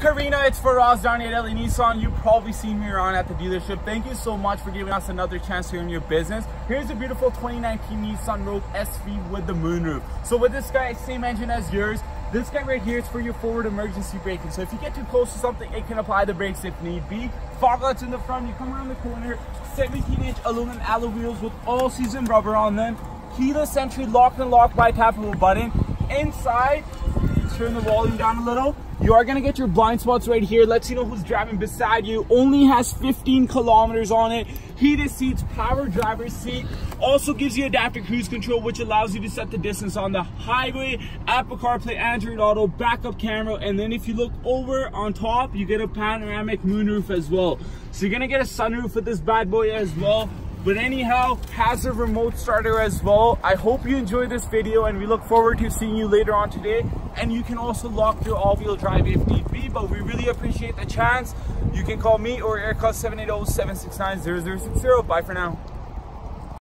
Karina, it's Faraz down at LA Nissan. You've probably seen me around at the dealership. Thank you so much for giving us another chance here in your business. Here's a beautiful 2019 Nissan Rogue SV with the moonroof. So with this guy, same engine as yours. This guy right here is for your forward emergency braking. So if you get too close to something, it can apply the brakes if need be. Fog lights in the front, you come around the corner, 17 inch aluminum alloy wheels with all season rubber on them. Keyless entry, lock and lock by tap of a button. Inside, turn the volume down a little. You are gonna get your blind spots right here. Lets you know who's driving beside you. Only has 15 kilometers on it. Heated seats, power driver's seat. Also gives you adaptive cruise control, which allows you to set the distance on the highway. Apple CarPlay, Android Auto, backup camera. And then if you look over on top, you get a panoramic moonroof as well. So you're gonna get a sunroof with this bad boy as well. But anyhow, has a remote starter as well. I hope you enjoyed this video and we look forward to seeing you later on today. And you can also lock your all-wheel drive if need be, but we really appreciate the chance. You can call me or Eric 780-769-0060. Bye for now.